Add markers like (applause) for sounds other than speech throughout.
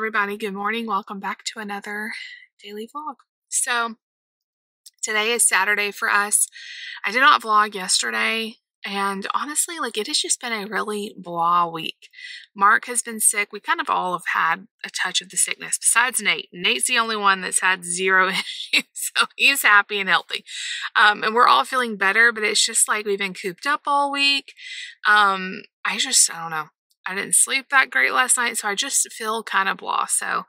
everybody. Good morning. Welcome back to another daily vlog. So, today is Saturday for us. I did not vlog yesterday, and honestly, like it has just been a really blah week. Mark has been sick. We kind of all have had a touch of the sickness, besides Nate. Nate's the only one that's had zero (laughs) issues, so he's happy and healthy. Um, and we're all feeling better, but it's just like we've been cooped up all week. Um, I just, I don't know. I didn't sleep that great last night, so I just feel kind of blah. So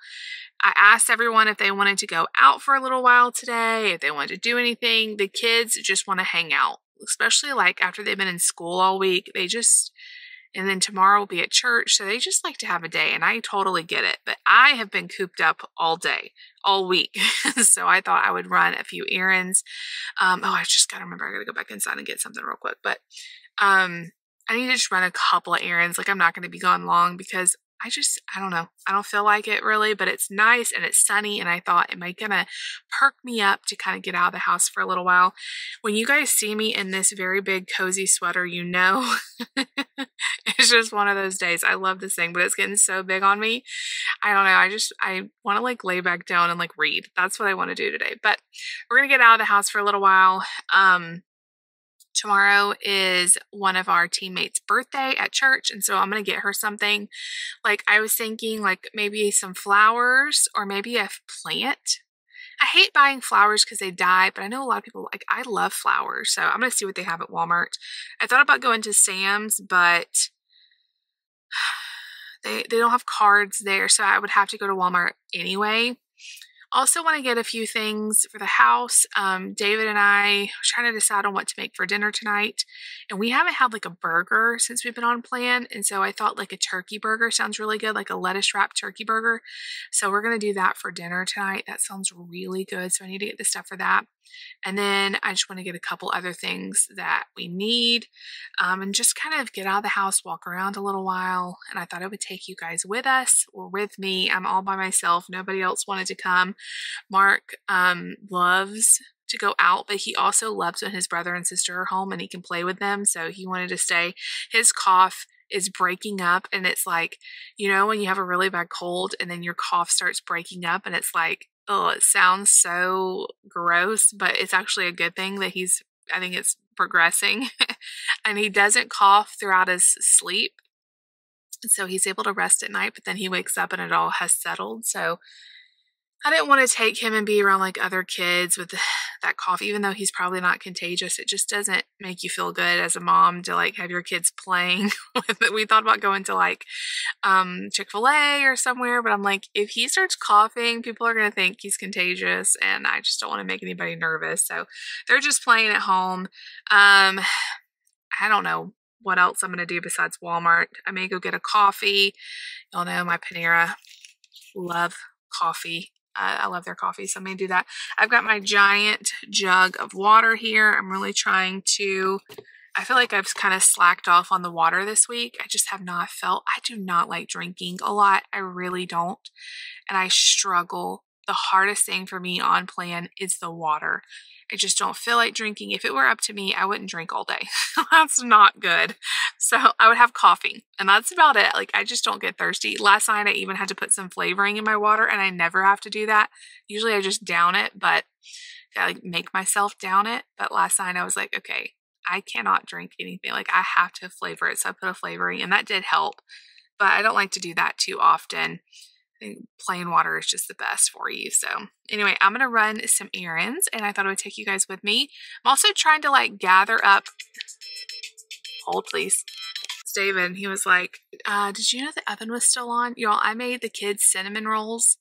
I asked everyone if they wanted to go out for a little while today, if they wanted to do anything. The kids just want to hang out, especially like after they've been in school all week. They just, and then tomorrow will be at church, so they just like to have a day, and I totally get it. But I have been cooped up all day, all week, (laughs) so I thought I would run a few errands. Um, oh, I just gotta remember I gotta go back inside and get something real quick, but um I need to just run a couple of errands. Like I'm not going to be gone long because I just, I don't know. I don't feel like it really, but it's nice and it's sunny. And I thought, am I going to perk me up to kind of get out of the house for a little while? When you guys see me in this very big cozy sweater, you know, (laughs) it's just one of those days. I love this thing, but it's getting so big on me. I don't know. I just, I want to like lay back down and like read. That's what I want to do today. But we're going to get out of the house for a little while. Um, tomorrow is one of our teammates' birthday at church, and so I'm gonna get her something. Like I was thinking, like maybe some flowers or maybe a plant. I hate buying flowers because they die, but I know a lot of people like I love flowers, so I'm gonna see what they have at Walmart. I thought about going to Sam's, but (sighs) they they don't have cards there, so I would have to go to Walmart anyway. Also want to get a few things for the house. Um, David and I trying to decide on what to make for dinner tonight. And we haven't had like a burger since we've been on plan. And so I thought like a turkey burger sounds really good, like a lettuce wrapped turkey burger. So we're going to do that for dinner tonight. That sounds really good. So I need to get the stuff for that. And then I just want to get a couple other things that we need um, and just kind of get out of the house, walk around a little while. And I thought I would take you guys with us or with me. I'm all by myself. Nobody else wanted to come. Mark um, loves to go out, but he also loves when his brother and sister are home and he can play with them. So he wanted to stay. His cough is breaking up and it's like you know when you have a really bad cold and then your cough starts breaking up and it's like oh, it sounds so gross, but it's actually a good thing that he's, I think it's progressing. (laughs) and he doesn't cough throughout his sleep. So he's able to rest at night, but then he wakes up and it all has settled. So I didn't want to take him and be around like other kids with (sighs) that cough, even though he's probably not contagious. It just doesn't make you feel good as a mom to like have your kids playing (laughs) with it. We thought about going to like um, Chick fil A or somewhere, but I'm like, if he starts coughing, people are going to think he's contagious, and I just don't want to make anybody nervous. So they're just playing at home. Um, I don't know what else I'm going to do besides Walmart. I may go get a coffee. Y'all know my Panera love coffee I, I love their coffee, so I'm going to do that. I've got my giant jug of water here. I'm really trying to, I feel like I've kind of slacked off on the water this week. I just have not felt, I do not like drinking a lot. I really don't. And I struggle. The hardest thing for me on plan is the water. I just don't feel like drinking. If it were up to me, I wouldn't drink all day. (laughs) that's not good. So I would have coffee and that's about it. Like I just don't get thirsty. Last night I even had to put some flavoring in my water and I never have to do that. Usually I just down it, but I like make myself down it. But last night I was like, okay, I cannot drink anything. Like I have to flavor it. So I put a flavoring and that did help. But I don't like to do that too often plain water is just the best for you. So anyway, I'm going to run some errands and I thought I would take you guys with me. I'm also trying to like gather up, (sniffs) hold please. David, he was like, uh, did you know the oven was still on? Y'all, I made the kids cinnamon rolls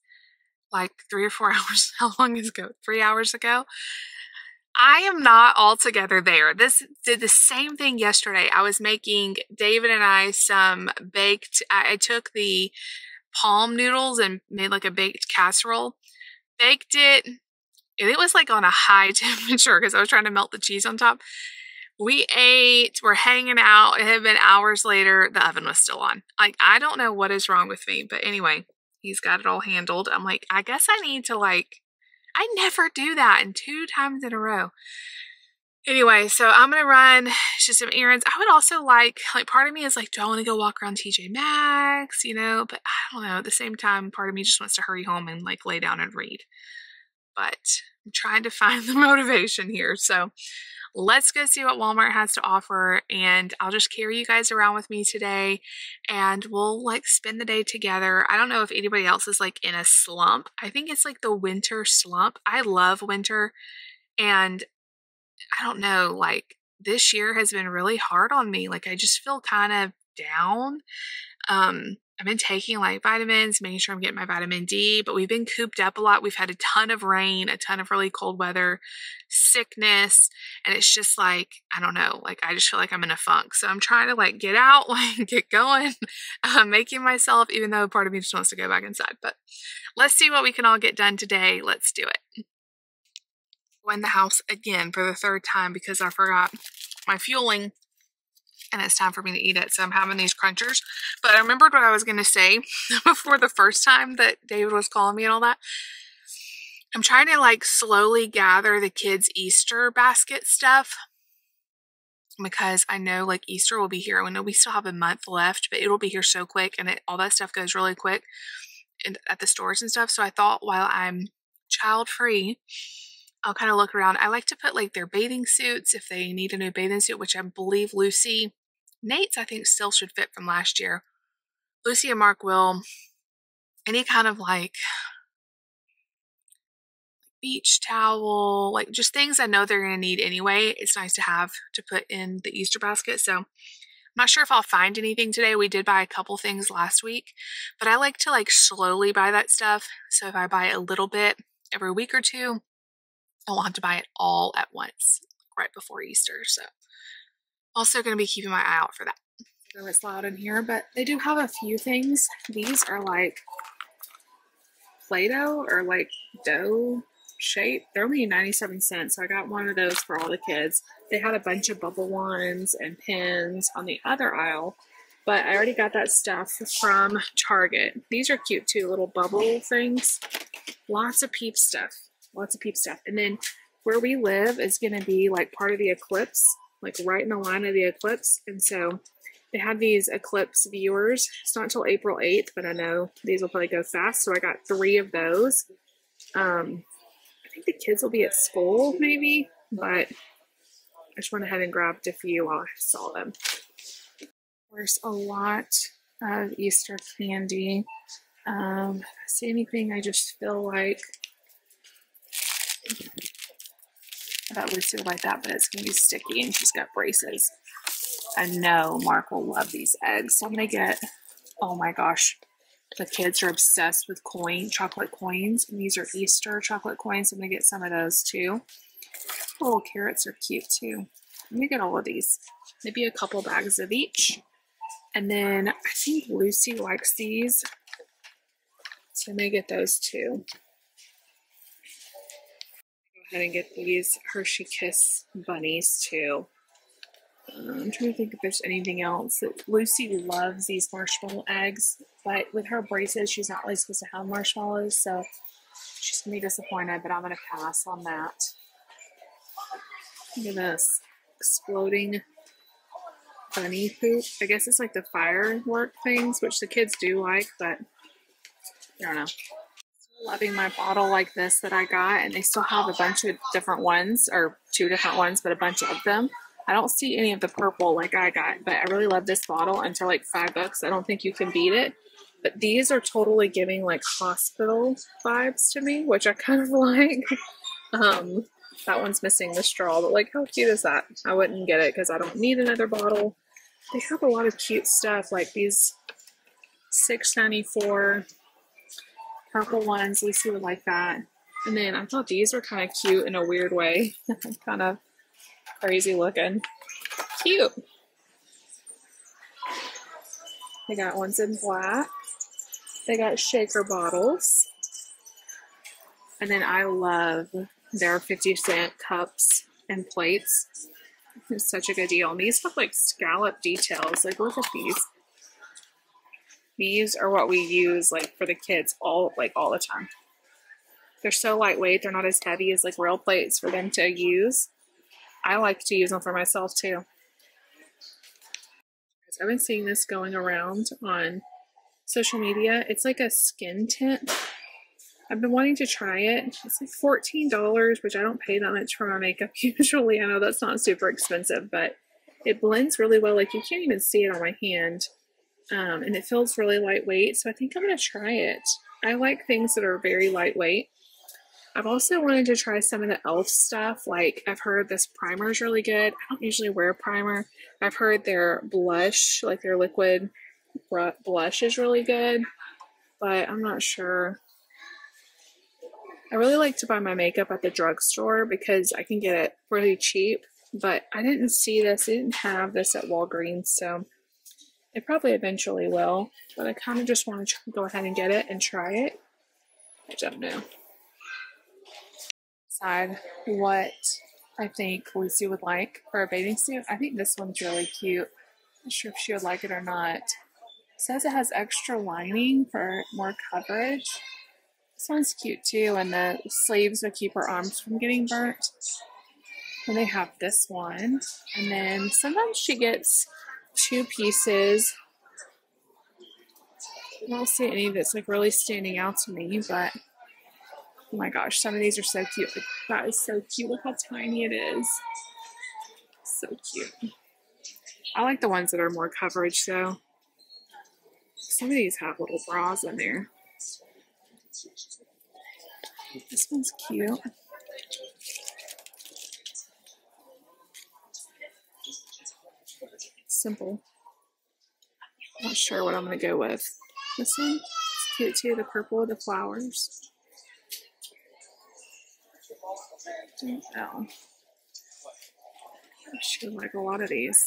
like three or four (laughs) hours. How long ago? Three hours ago. I am not altogether there. This did the same thing yesterday. I was making David and I some baked, I, I took the palm noodles and made like a baked casserole. Baked it. It was like on a high (laughs) temperature because I was trying to melt the cheese on top. We ate, we're hanging out. It had been hours later. The oven was still on. Like, I don't know what is wrong with me. But anyway, he's got it all handled. I'm like, I guess I need to like, I never do that. And two times in a row. Anyway, so I'm gonna run (sighs) just some errands. I would also like, like, part of me is like, do I want to go walk around TJ Maxx, you know? But I don't know. At the same time, part of me just wants to hurry home and like lay down and read. But I'm trying to (laughs) find the motivation here. So let's go see what Walmart has to offer and I'll just carry you guys around with me today and we'll like spend the day together. I don't know if anybody else is like in a slump. I think it's like the winter slump. I love winter and I don't know, like this year has been really hard on me. Like I just feel kind of down. Um I've been taking like vitamins, making sure I'm getting my vitamin D, but we've been cooped up a lot. We've had a ton of rain, a ton of really cold weather, sickness, and it's just like, I don't know, like I just feel like I'm in a funk. So I'm trying to like get out, (laughs) like get going, uh, making myself, even though part of me just wants to go back inside. But let's see what we can all get done today. Let's do it. In the house again for the third time because I forgot my fueling and it's time for me to eat it. So I'm having these crunchers. But I remembered what I was going to say (laughs) before the first time that David was calling me and all that. I'm trying to like slowly gather the kids' Easter basket stuff because I know like Easter will be here. I know we still have a month left, but it'll be here so quick and it, all that stuff goes really quick in, at the stores and stuff. So I thought while I'm child free, I'll kind of look around. I like to put like their bathing suits if they need a new bathing suit, which I believe Lucy Nate's, I think, still should fit from last year. Lucy and Mark will. Any kind of like beach towel, like just things I know they're going to need anyway. It's nice to have to put in the Easter basket. So I'm not sure if I'll find anything today. We did buy a couple things last week, but I like to like slowly buy that stuff. So if I buy a little bit every week or two, I won't have to buy it all at once right before Easter. So also going to be keeping my eye out for that. Know it's loud in here, but they do have a few things. These are like Play-Doh or like dough shape. They're only 97 cents, so I got one of those for all the kids. They had a bunch of bubble wands and pins on the other aisle, but I already got that stuff from Target. These are cute too, little bubble things. Lots of peep stuff. Lots of peep stuff. And then where we live is going to be like part of the eclipse like right in the line of the eclipse. And so they have these eclipse viewers. It's not until April 8th, but I know these will probably go fast. So I got three of those. Um, I think the kids will be at school maybe, but I just went ahead and grabbed a few while I saw them. There's a lot of Easter candy. Um, see anything I just feel like I thought Lucy would like that, but it's going to be sticky and she's got braces. I know Mark will love these eggs. So I'm going to get, oh my gosh, the kids are obsessed with coin, chocolate coins. And these are Easter chocolate coins. I'm going to get some of those too. Little carrots are cute too. Let me get all of these. Maybe a couple bags of each. And then I think Lucy likes these. So I'm going to get those too ahead and get these Hershey Kiss bunnies too. Um, I'm trying to think if there's anything else. Lucy loves these marshmallow eggs, but with her braces, she's not really supposed to have marshmallows, so she's gonna be disappointed. But I'm gonna pass on that. Look at this exploding bunny poop. I guess it's like the firework things, which the kids do like, but I don't know loving my bottle like this that I got, and they still have a bunch of different ones, or two different ones, but a bunch of them. I don't see any of the purple like I got, but I really love this bottle, and for like five bucks, I don't think you can beat it. But these are totally giving like hospital vibes to me, which I kind of (laughs) like. um, that one's missing the straw, but like how cute is that? I wouldn't get it because I don't need another bottle. They have a lot of cute stuff like these 6.94 purple ones. Lucy would like that. And then I thought these were kind of cute in a weird way. (laughs) kind of crazy looking. Cute. They got ones in black. They got shaker bottles. And then I love their 50 cent cups and plates. It's such a good deal. And these have like scallop details. Like look at these. These are what we use like for the kids all like all the time. They're so lightweight. They're not as heavy as like real plates for them to use. I like to use them for myself too. I've been seeing this going around on social media. It's like a skin tint. I've been wanting to try it. It's like $14, which I don't pay that much for my makeup (laughs) usually. I know that's not super expensive, but it blends really well. Like you can't even see it on my hand. Um, and it feels really lightweight. So I think I'm going to try it. I like things that are very lightweight. I've also wanted to try some of the e.l.f. stuff. Like, I've heard this primer is really good. I don't usually wear primer. I've heard their blush, like their liquid blush, is really good, but I'm not sure. I really like to buy my makeup at the drugstore because I can get it really cheap, but I didn't see this. I didn't have this at Walgreens, so it probably eventually will, but I kind of just want to go ahead and get it and try it. I don't know decide what I think Lucy would like for a bathing suit. I think this one's really cute. Not sure if she would like it or not. It says it has extra lining for more coverage. This one's cute too, and the sleeves will keep her arms from getting burnt. And they have this one. And then sometimes she gets two pieces. I don't see any that's like really standing out to me, but Oh my gosh, some of these are so cute. that is so cute. Look how tiny it is. So cute. I like the ones that are more coverage though. Some of these have little bras in there. This one's cute. Simple. I'm Not sure what I'm going to go with. This one, it's cute too, the purple with the flowers. don't know. I should like a lot of these.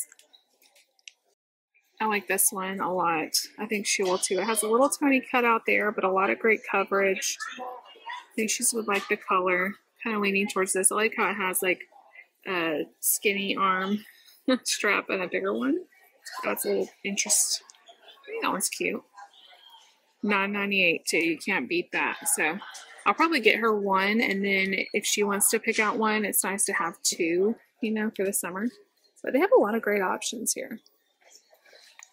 I like this one a lot. I think she will too. It has a little tiny cutout there, but a lot of great coverage. I think she would like the color. Kind of leaning towards this. I like how it has like a skinny arm (laughs) strap and a bigger one. That's a little interest. that one's cute. 9.98 too. You can't beat that. So I'll probably get her one, and then if she wants to pick out one, it's nice to have two, you know, for the summer. But they have a lot of great options here.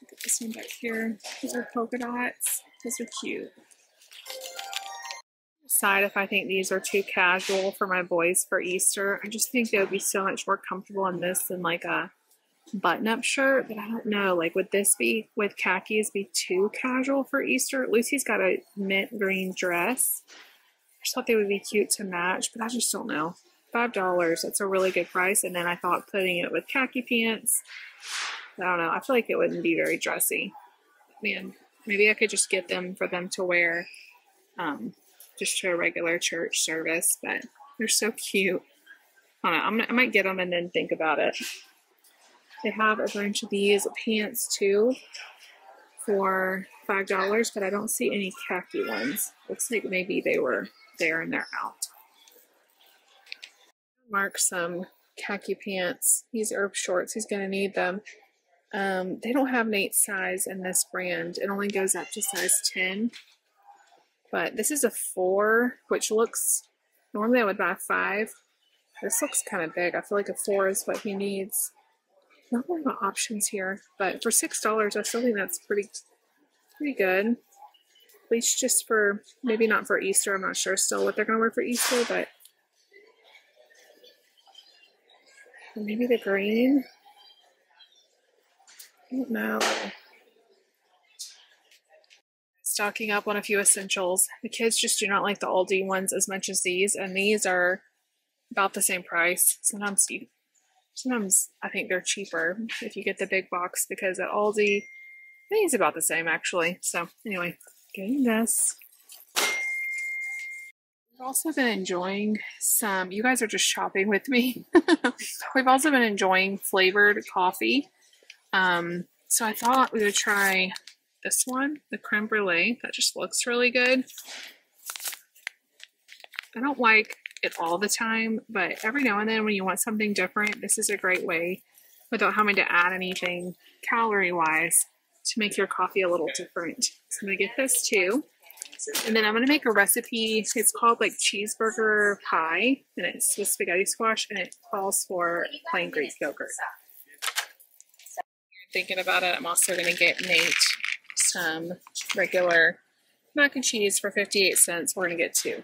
At this one back here. These are polka dots. These are cute. Decide if I think these are too casual for my boys for Easter. I just think they would be so much more comfortable in this than like a button-up shirt, but I don't know. Like, would this be with khakis be too casual for Easter? Lucy's got a mint green dress. I just thought they would be cute to match, but I just don't know. Five dollars, that's a really good price. And then I thought putting it with khaki pants, I don't know. I feel like it wouldn't be very dressy. Man, maybe I could just get them for them to wear um, just to a regular church service, but they're so cute. I, know, i might get them and then think about it. They have a bunch of these pants too for five dollars, but I don't see any khaki ones. Looks like maybe they were there and they're out. Mark some khaki pants. These herb shorts. He's going to need them. Um, they don't have Nate's size in this brand. It only goes up to size 10. But this is a 4, which looks... Normally I would buy 5. This looks kind of big. I feel like a 4 is what he needs. Not a lot of options here. But for $6, I still think that's pretty, pretty good At least just for maybe not for Easter. I'm not sure still what they're to wear for Easter, but maybe the green. I don't know. Stocking up on a few essentials. The kids just do not like the Aldi ones as much as these, and these are about the same price. Sometimes you, sometimes I think they're cheaper if you get the big box because at Aldi, I think it's about the same actually. So anyway, getting this. We've also been enjoying some, you guys are just shopping with me. (laughs) We've also been enjoying flavored coffee. Um, so I thought we would try this one, the creme brulee. That just looks really good. I don't like it all the time, but every now and then when you want something different, this is a great way without having to add anything calorie-wise to make your coffee a little different. So I'm to get this too. And then I'm to make a recipe. It's called like cheeseburger pie, and it's with spaghetti squash, and it calls for plain Greek yogurt. Thinking about it, I'm also to get Nate some regular mac and cheese for 58 cents. We're to get two.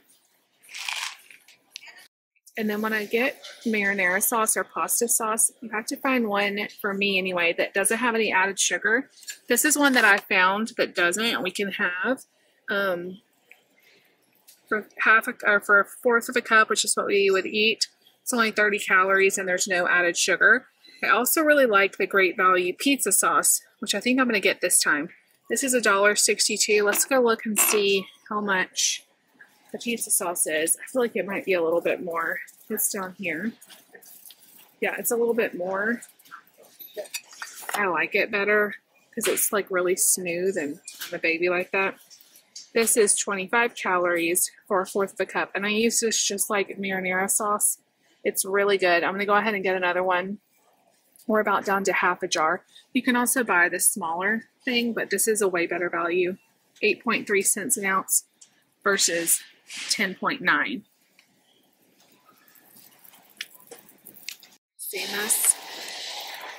And then when I get marinara sauce or pasta sauce, you have to find one, for me anyway, that doesn't have any added sugar. This is one that I found that doesn't, we can have um, for half a, or for a fourth of a cup, which is what we would eat. It's only 30 calories and there's no added sugar. I also really like the Great Value pizza sauce, which I think I'm going to get this time. This is $1.62. Let's go look and see how much the pizza sauce is. I feel like it might be a little bit more. It's down here. Yeah, it's a little bit more. I like it better because it's like really smooth and I'm a baby like that. This is 25 calories for a fourth of a cup. And I use this just like marinara sauce. It's really good. I'm going to go ahead and get another one. We're about down to half a jar. You can also buy the smaller thing, but this is a way better value. 8.3 cents an ounce versus 10.9. See this?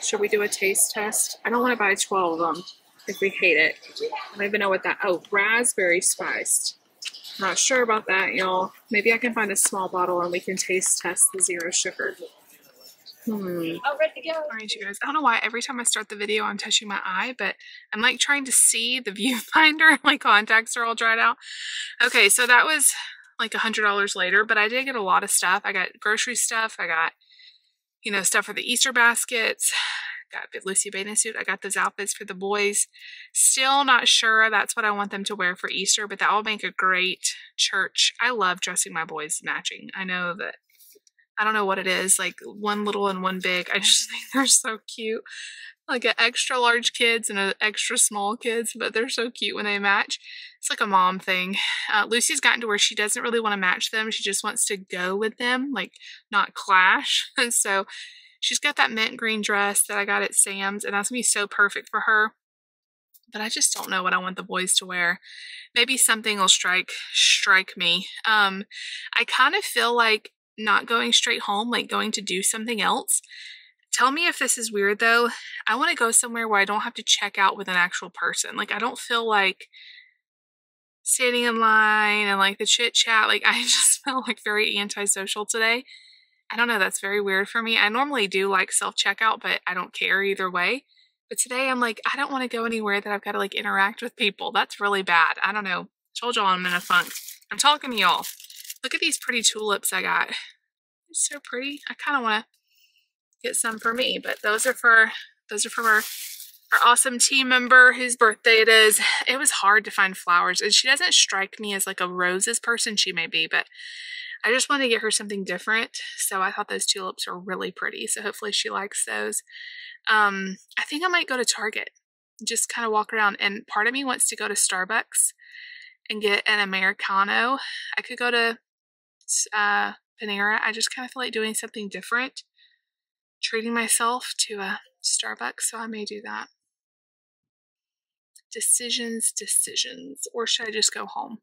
Should we do a taste test? I don't want to buy 12 of them if we hate it. I don't even know what that, oh, raspberry spiced. Not sure about that, y'all. Maybe I can find a small bottle and we can taste test the zero sugar. Hmm. Oh, ready to go. All right, you guys. I don't know why every time I start the video, I'm touching my eye, but I'm like trying to see the (laughs) viewfinder. my contacts are all dried out. Okay, so that was like a hundred dollars later, but I did get a lot of stuff. I got grocery stuff. I got, you know, stuff for the Easter baskets. (sighs) Got Lucy bathing suit. I got those outfits for the boys. Still not sure that's what I want them to wear for Easter, but that will make a great church. I love dressing my boys matching. I know that I don't know what it is, like one little and one big. I just (laughs) think they're so cute. Like an extra large kids and an extra small kids, but they're so cute when they match. It's like a mom thing. Uh, Lucy's gotten to where she doesn't really want to match them. She just wants to go with them, like not clash. (laughs) And so she's got that mint green dress that I got at Sam's, and that's gonna be so perfect for her. But I just don't know what I want the boys to wear. Maybe something will strike strike me. Um, I kind of feel like not going straight home, like going to do something else. Tell me if this is weird though. I want to go somewhere where I don't have to check out with an actual person. Like, I don't feel like standing in line and like the chit chat. Like, (laughs) I just felt like very antisocial today. I don't know, that's very weird for me. I normally do like self checkout, but I don't care either way. But today I'm like, I don't want to go anywhere that I've got to like interact with people. That's really bad. I don't know. Told y'all I'm in a funk. I'm talking to y'all. Look at these pretty tulips I got. They're so pretty. I kind of want to get some for me, but those are for those are from our our awesome team member whose birthday it is. It was hard to find flowers, and she doesn't strike me as like a roses person. She may be, but I just wanted to get her something different. So I thought those tulips were really pretty. So hopefully she likes those. Um, I think I might go to Target, just kind of walk around. And part of me wants to go to Starbucks and get an Americano. I could go to uh, Panera. I just kind of feel like doing something different, treating myself to a Starbucks, so I may do that. Decisions, decisions. Or should I just go home?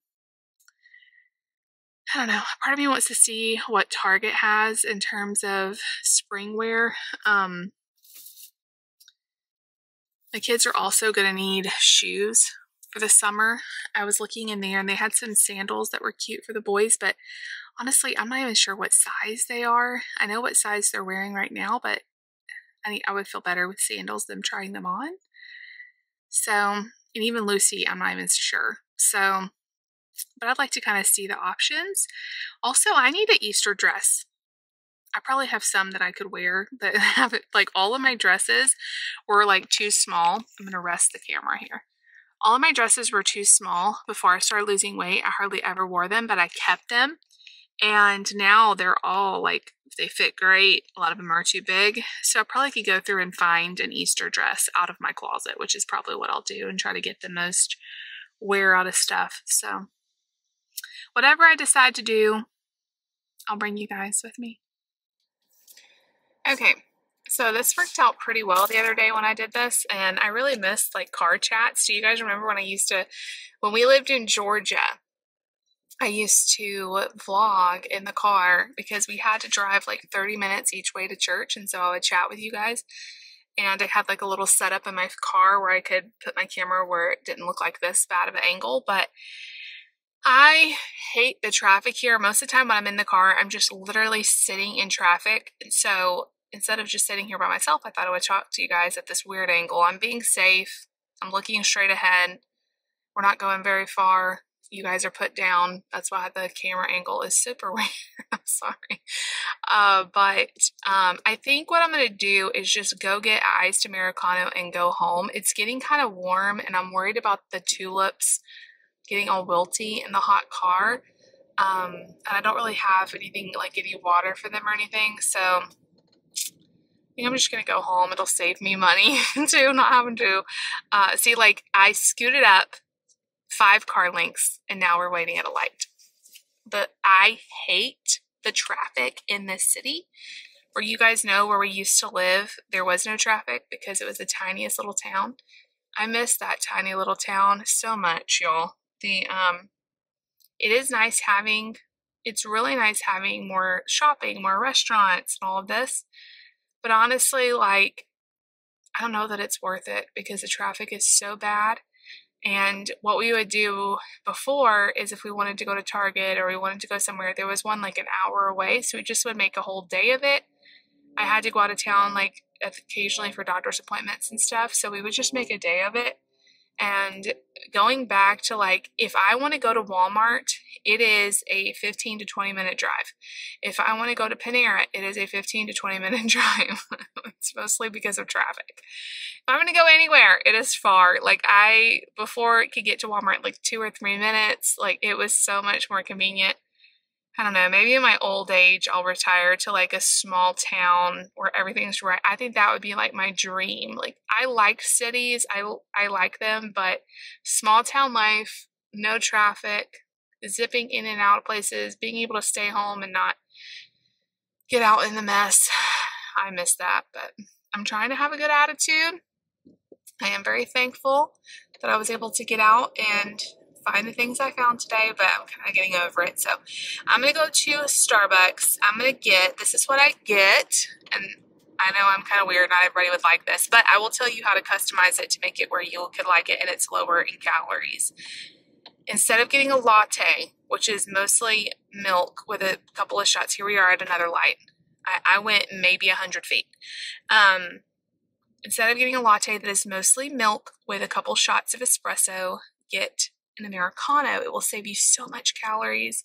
I don't know. Part of me wants to see what Target has in terms of spring wear. Um, my kids are also going to need shoes for the summer. I was looking in there and they had some sandals that were cute for the boys, but honestly, I'm not even sure what size they are. I know what size they're wearing right now, but I think I would feel better with sandals than trying them on. So, and even Lucy, I'm not even sure. So, but I'd like to kind of see the options. Also, I need an Easter dress. I probably have some that I could wear that (laughs) have like all of my dresses were like too small. I'm going to rest the camera here. All of my dresses were too small before I started losing weight. I hardly ever wore them, but I kept them and now they're all like, they fit great. A lot of them are too big. So I probably could go through and find an Easter dress out of my closet, which is probably what I'll do and try to get the most wear out of stuff. So whatever I decide to do, I'll bring you guys with me. Okay, so this worked out pretty well the other day when I did this, and I really missed like car chats. Do you guys remember when I used to, when we lived in Georgia, I used to vlog in the car because we had to drive like 30 minutes each way to church. And so I would chat with you guys. And I had like a little setup in my car where I could put my camera where it didn't look like this bad of an angle. But I hate the traffic here. Most of the time when I'm in the car, I'm just literally sitting in traffic. So instead of just sitting here by myself, I thought I would talk to you guys at this weird angle. I'm being safe. I'm looking straight ahead. We're not going very far. You guys are put down. That's why the camera angle is super (laughs) weird. I'm sorry. Uh, but um, I think what I'm going to do is just go get iced Americano and go home. It's getting kind of warm, and I'm worried about the tulips getting all wilty in the hot car. Um, and I don't really have anything like any water for them or anything. So I think I'm just gonna go home. It'll save me money (laughs) too, not having to uh, see. Like I scooted up five car lengths, and now we're waiting at a light. But I hate the traffic in this city. Where you guys know where we used to live, there was no traffic because it was the tiniest little town. I miss that tiny little town so much, y'all the um it is nice having it's really nice having more shopping, more restaurants and all of this. But honestly, like I don't know that it's worth it because the traffic is so bad. And what we would do before is if we wanted to go to Target or we wanted to go somewhere, there was one like an hour away. So we just would make a whole day of it. I had to go out of town like occasionally for doctor's appointments and stuff. So we would just make a day of it. And going back to like, if I want to go to Walmart, it is a 15 to 20 minute drive. If I want to go to Panera, it is a 15 to 20 minute (laughs) drive. it's mostly because of traffic. If I'm going to go anywhere, it is far. Like, I, before it could get to Walmart, like two or three minutes, like, it was so much more convenient. I don't know, maybe in my old age, I'll retire to like a small town where everything's right. I think that would be like my dream. Like, I like cities, I, I like them, but small town life, no traffic, zipping in and out of places, being able to stay home and not get out in the mess. (sighs) I miss that, but I'm trying to have a good attitude. I am very thankful that I was able to get out and find the things I found today, but I'm kind of getting over it. So I'm going to go to Starbucks. I'm going to get, this is what I get. And I know I'm kind of weird, not everybody would like this, but I will tell you how to customize it to make it where you could like it and it's lower in calories. Instead of getting a latte, which is mostly milk with a couple of shots, here we are at another light. I, I went maybe 100 feet. Um, instead of getting a latte that is mostly milk with a couple shots of espresso, get an Americano. It will save you so much calories.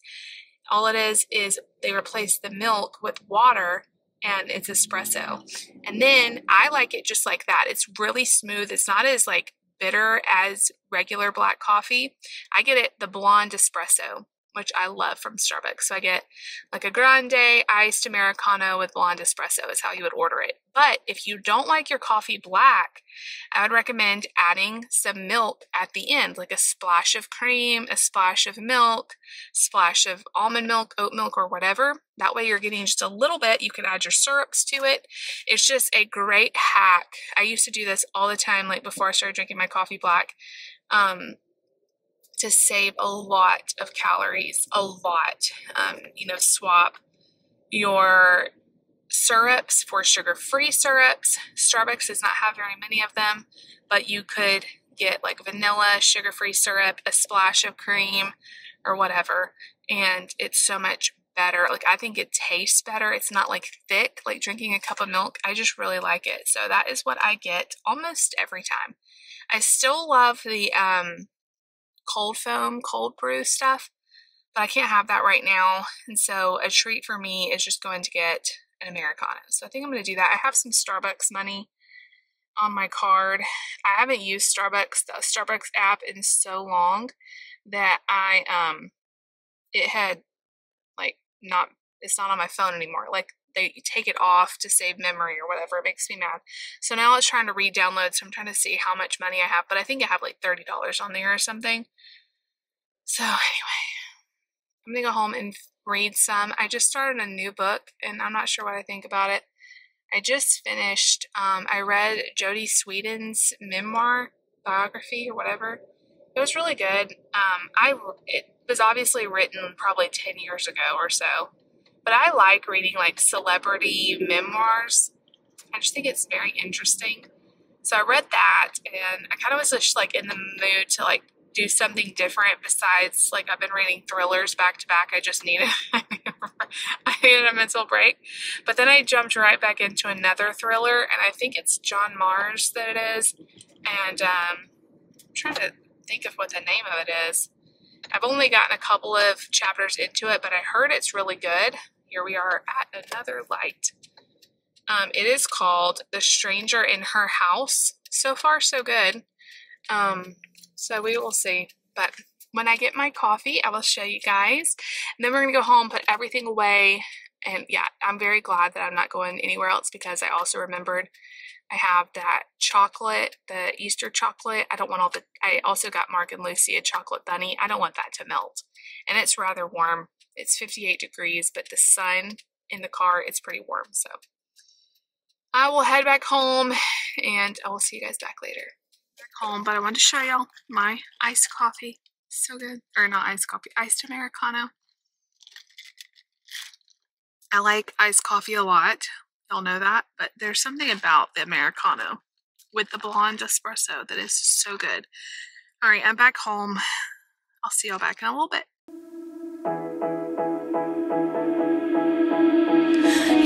All it is is they replace the milk with water and it's espresso. And then I like it just like that. It's really smooth. It's not as like bitter as regular black coffee. I get it the blonde espresso which I love from Starbucks. So I get like a grande iced Americano with blonde espresso, is how you would order it. But if you don't like your coffee black, I would recommend adding some milk at the end, like a splash of cream, a splash of milk, splash of almond milk, oat milk, or whatever. That way you're getting just a little bit. You can add your syrups to it. It's just a great hack. I used to do this all the time, like before I started drinking my coffee black. Um, to save a lot of calories, a lot. Um, you know, swap your syrups for sugar free syrups. Starbucks does not have very many of them, but you could get like vanilla, sugar free syrup, a splash of cream, or whatever. And it's so much better. Like, I think it tastes better. It's not like thick, like drinking a cup of milk. I just really like it. So, that is what I get almost every time. I still love the um, cold foam, cold brew stuff, but I can't have that right now. And so a treat for me is just going to get an Americano. So I think I'm going to do that. I have some Starbucks money on my card. I haven't used Starbucks, the Starbucks app in so long that I, um, it had like not, it's not on my phone anymore. Like they take it off to save memory or whatever. It makes me mad. So now it's trying to re-download. So I'm trying to see how much money I have, but I think I have like thirty dollars on there or something. So anyway, I'm gonna go home and read some. I just started a new book, and I'm not sure what I think about it. I just finished. Um, I read Jodie Sweetin's memoir biography or whatever. It was really good. Um, I it, was obviously written probably 10 years ago or so. But I like reading like celebrity memoirs. I just think it's very interesting. So I read that and I kind of was just like in the mood to like do something different besides like I've been reading thrillers back to back. I just needed (laughs) I needed a mental break. But then I jumped right back into another thriller and I think it's John Marrs that it is. And um, I'm trying to think of what the name of it is. I've only gotten a couple of chapters into it, but I heard it's really good. Here we are at another light. Um, it is called The Stranger in Her House. So far, so good. Um, so we will see. But when I get my coffee, I will show you guys. And then we're going to go home, put everything away. And yeah, I'm very glad that I'm not going anywhere else because I also remembered I have that chocolate, the Easter chocolate. I don't want all the, I also got Mark and Lucy a chocolate bunny. I don't want that to melt. And it's rather warm. It's 58 degrees, but the sun in the car, it's pretty warm. So I will head back home and I will see you guys back later. Back home, but I wanted to show y'all my iced coffee. So good. Or not iced coffee, iced Americano. I like iced coffee a lot. Y'all know that, but there's something about the Americano with the blonde espresso that is so good. All right, I'm back home. I'll see y'all back in a little bit.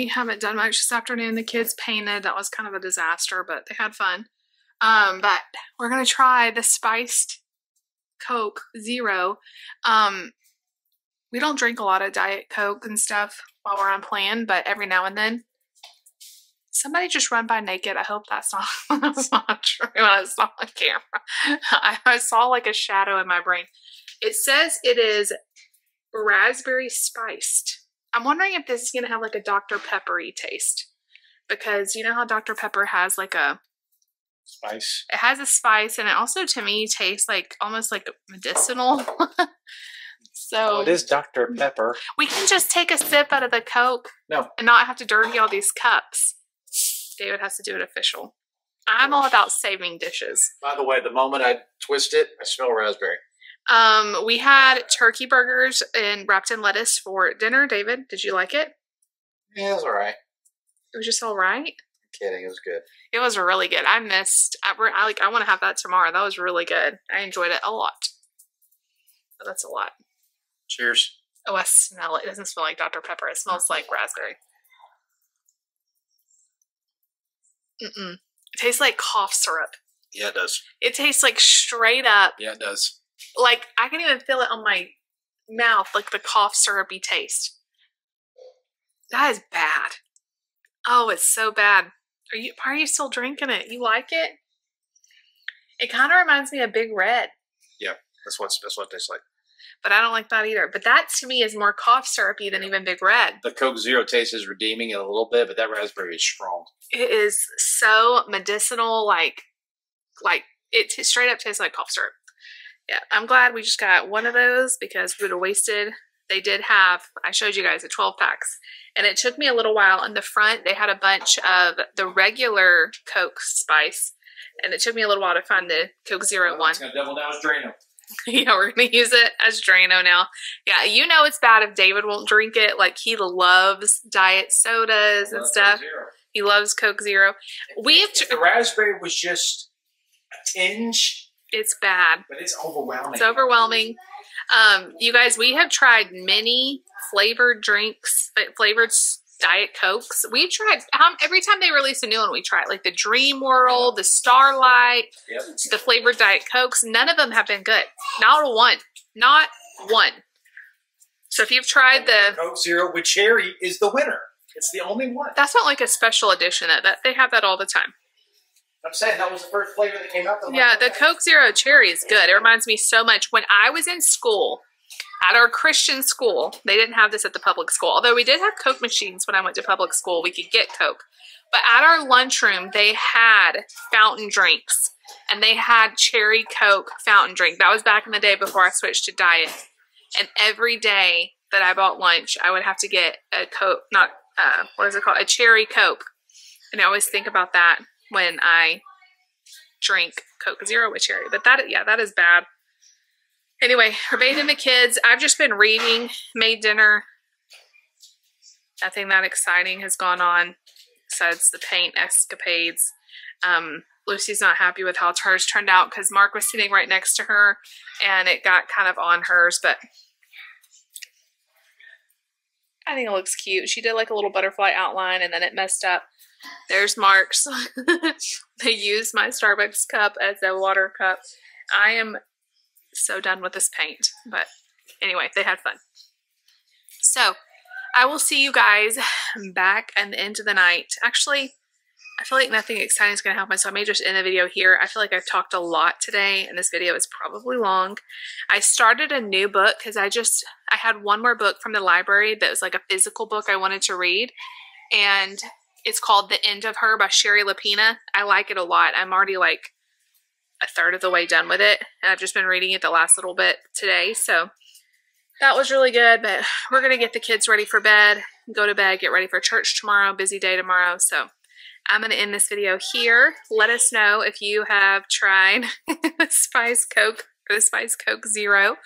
We haven't done much this afternoon. The kids painted. That was kind of a disaster, but they had fun. Um, but we're gonna try the spiced Coke Zero. Um, we don't drink a lot of Diet Coke and stuff while we're on plan, but every now and then somebody just run by naked. I hope that's not, (laughs) that's not true. I saw on camera. I, I saw like a shadow in my brain. It says it is raspberry spiced. I'm wondering if this is going to have like a Dr. Peppery taste. Because you know how Dr. Pepper has like a Spice. it has a spice and it also to me tastes like almost like medicinal. (laughs) so Oh, it is Dr. Pepper. we can just take a sip out of the Coke No. and not have to dirty all these cups. David has to do it official. I'm all about saving dishes. By the way, the moment I twist it, I smell raspberry. Um, we had turkey burgers and wrapped in lettuce for dinner. David, did you like it? Yeah, was all right. It was just all right. Kidding, it was good. It was really good. I missed. I, I like. I want to have that tomorrow. That was really good. I enjoyed it a lot. But that's a lot. Cheers. Oh, I smell it. It doesn't smell like Dr. Pepper. It smells like raspberry. Mm-mm. It tastes like cough syrup. Yeah, it does. It tastes like straight up. Yeah, it does. Like I can even feel it on my mouth, like the cough syrupy taste. That is bad. Oh, it's so bad. Are you? Why are you still drinking it? You like it? It kind of reminds me of Big Red, Yeah, That's what that's what it tastes like. but I don't like that either. But that to me is more cough syrupy than even Big Red. The Coke Zero taste is redeeming it a little bit, but that raspberry is strong. It is so medicinal, like, like it t- straight up tastes like cough syrup. Yeah, I'm glad we just got one of those because we would have wasted. They did have, I showed you guys the 12 packs, and it took me a little while. In the front, they had a bunch of the regular Coke spice, and it took me a little while to find the Coke Zero one. It's gonna double down as Drano. (laughs) yeah, we're gonna use it as Drano now. Yeah, you know it's bad if David won't drink it. Like he loves diet sodas and stuff. He loves Coke Zero. We have If the raspberry was just a tinge, it's bad. but it's overwhelming. It's overwhelming. Um, you guys, we have tried many flavored drinks, uh, flavored diet cokes. We tried um, every time they release a new one. We try it, like the Dream World, the Starlight, Yep. the flavored diet cokes. None of them have been good. Not one. Not one. So if you've tried the, Coke Zero with cherry is the winner. It's the only one. that's not like a special edition. That, that they have that all the time. I'm saying that was the first flavor that came out. Yeah, the Coke Zero Cherry is good. It reminds me so much when I was in school. at our Christian school, they didn't have this at the public school, although we did have Coke machines when I went to public school. We could get Coke. But at our lunchroom, they had fountain drinks and they had cherry Coke fountain drink. That was back in the day before I switched to diet. And every day that I bought lunch, I would have to get a Coke, not, uh, what is it called? A cherry Coke. And I always think about that when I drink Coke Zero with cherry. But that, yeah, that is bad. Anyway, we're bathing the kids. I've just been reading, made dinner. Nothing that exciting has gone on besides the paint escapades. Um, Lucy's not happy with how hers turned out because Mark was sitting right next to her and it got kind of on hers, but I think it looks cute. She did like a little butterfly outline and then it messed up. There's Mark's. (laughs) they used my Starbucks cup as a water cup. I am so done with this paint. But anyway, they had fun. So I will see you guys back at the end of the night. Actually, I feel like nothing exciting is going to happen, so I may just end the video here. I feel like I've talked a lot today, and this video is probably long. I started a new book because I just, I had one more book from the library that was like a physical book I wanted to read, and it's called The End of Her by Shari Lapena. I like it a lot. I'm already like a third of the way done with it. And I've just been reading it the last little bit today. So that was really good. But we're going to get the kids ready for bed, go to bed, get ready for church tomorrow. Busy day tomorrow. So I'm going to end this video here. Let us know if you have tried (laughs) the Spice Coke or the Spice Coke Zero.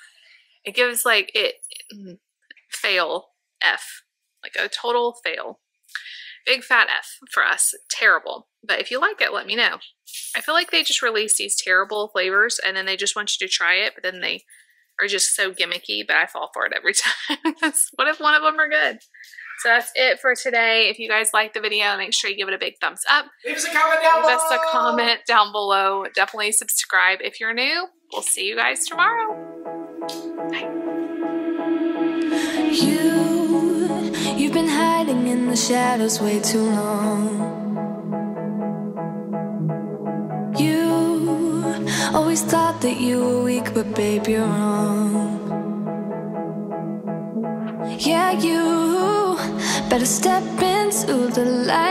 It gives like it mm, fail F, like a total fail. Big fat F for us. Terrible. But if you like it, let me know. I feel like they just release these terrible flavors and then they just want you to try it, but then they are just so gimmicky, but I fall for it every (laughs) time. what if one of them are good? So that's it for today. If you guys like the video, make sure you give it a big thumbs up. Leave us a comment down Leave us a comment down below. Definitely subscribe if you're new. We'll see you guys tomorrow. Bye. You, you've been hiding in the shadows way too long. You always thought that you were weak, but babe, you're wrong. Yeah, you better step into the light.